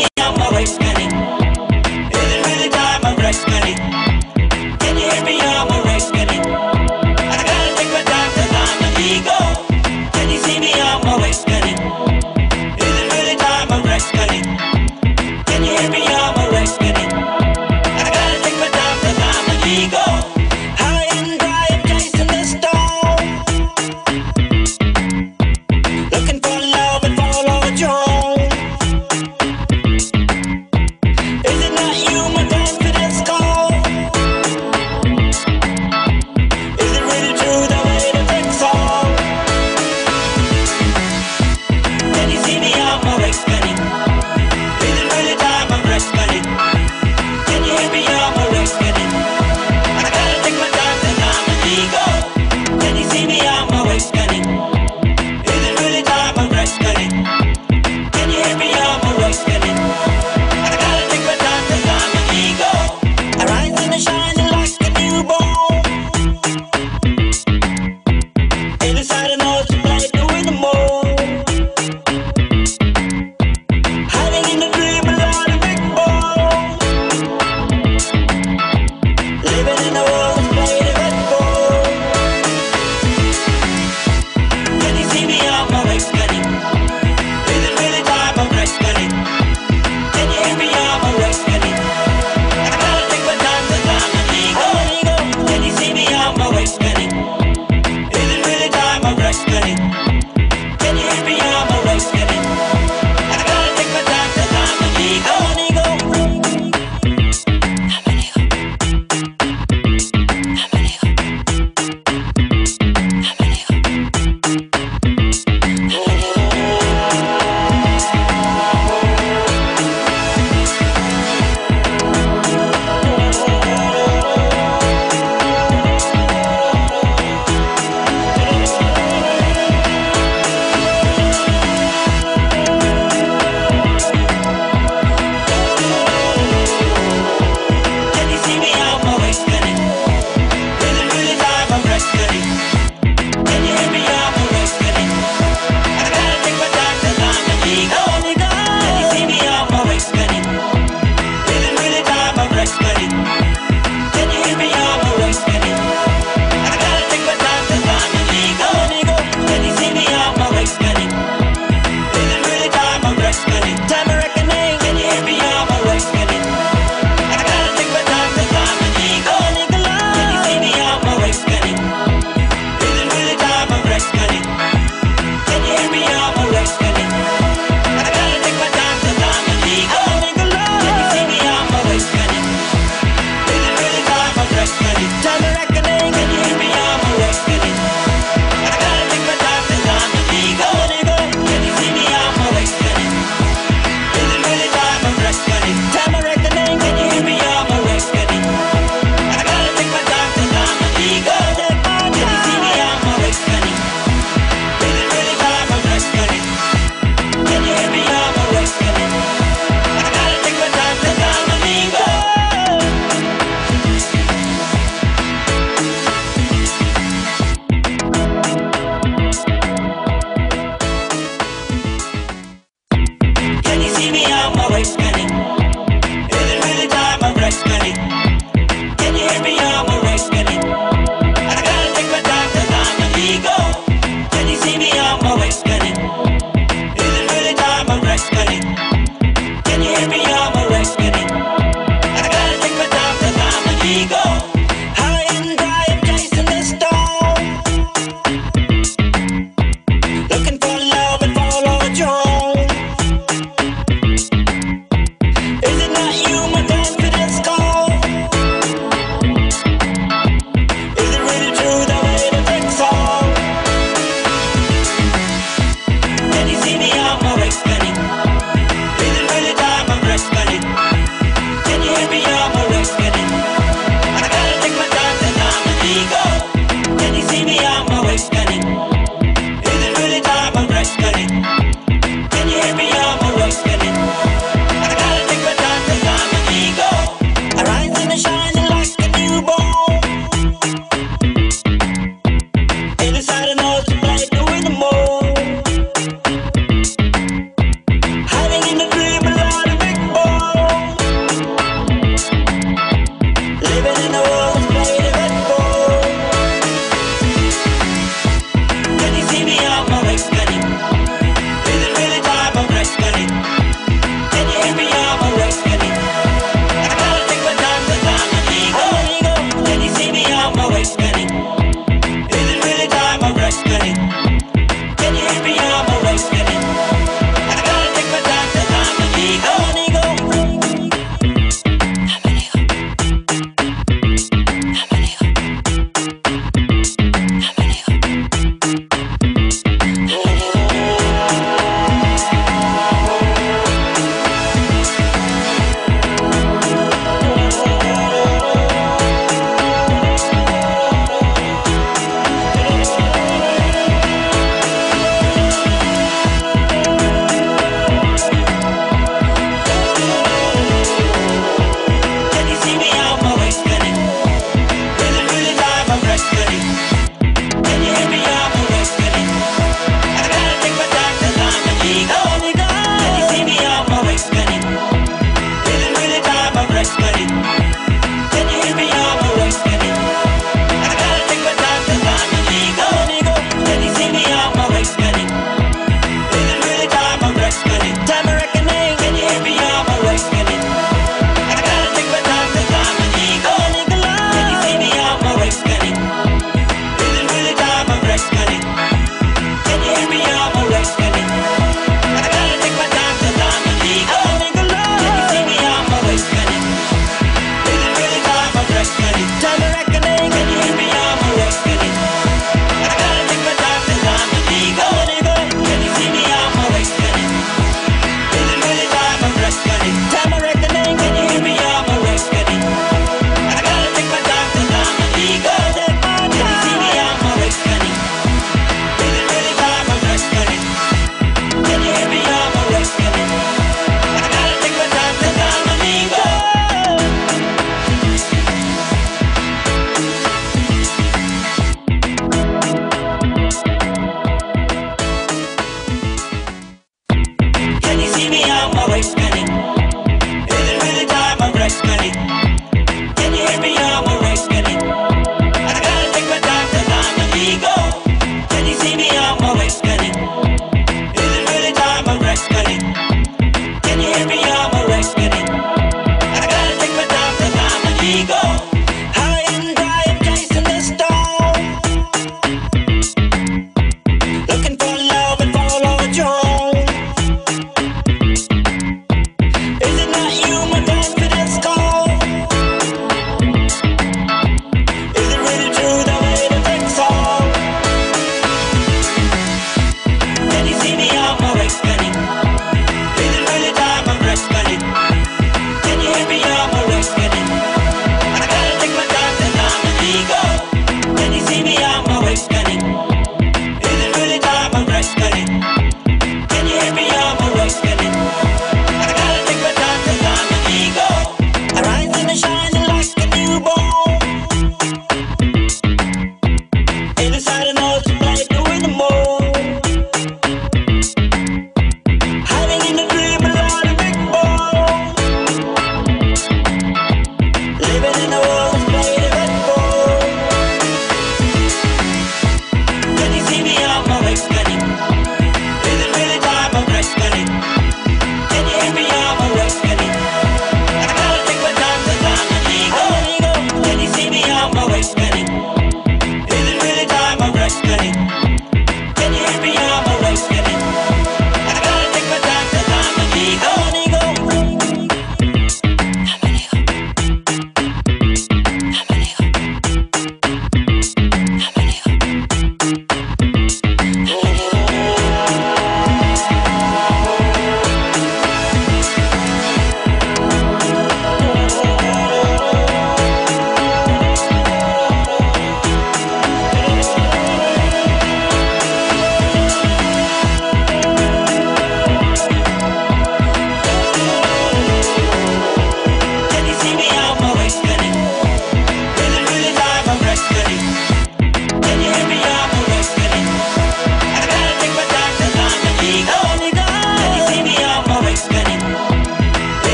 Yeah.